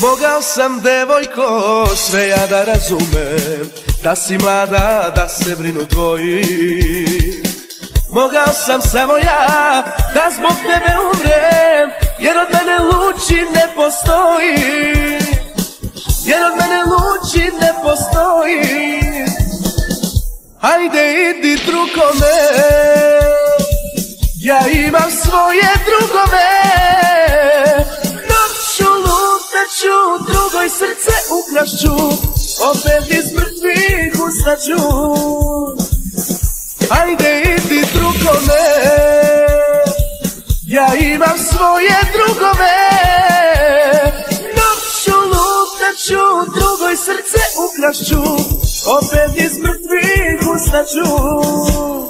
Mogao sam devojko sve ja da razumem Da si mlada, da se brinu tvoji. Mogao sam samo ja da zbog tebe umrem Jer od mene luči ne postoji. Jer od mene luči ne postoji. Hajde idi drugome Ja imam svoje drugove. Noću lutaću Drugoj srce ukrašću. Opet iz mrtvih ustaću. Hajde idi drugome. Ja imam svoje drugove. Noću lutaću Drugoj srce ukrašću. Opet iz mrtvih ustaću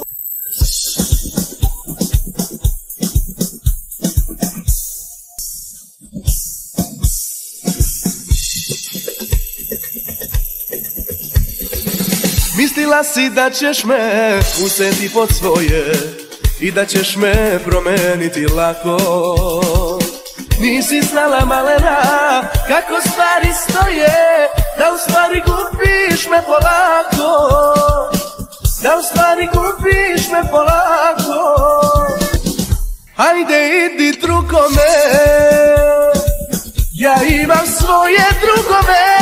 Mislila si da ćeš me uzeti pod svoje I da ćeš me promeniti lako. Nisi znala malena kako stvari stoje Da u stvari gubiš me polako? Da u stvari gubiš me polako? Hajde idi drugome. Ja imam svoje drugove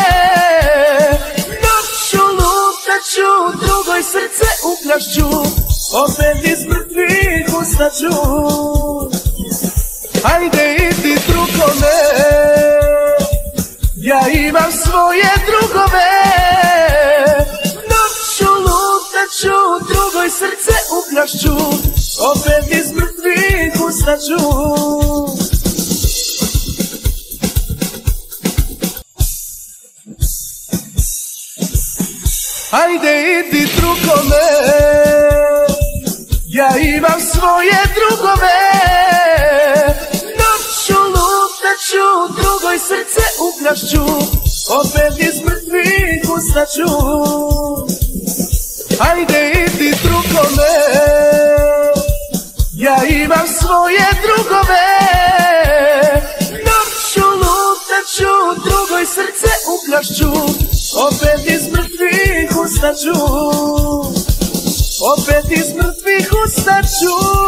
Opet iz mrtvih ustaću Hajde idi drugome. Ja imam svoje drugove. Noću lutaću Drugoj srce ukrašću. Opet iz mrtvih ustaću Hajde idi drugome ustaću Hajde idi drugome. Ja imam svoje drugove Noću lutaću Drugoj srce ukrašću. Opet iz mrtvih ustaću Opet iz mrtvih ustaću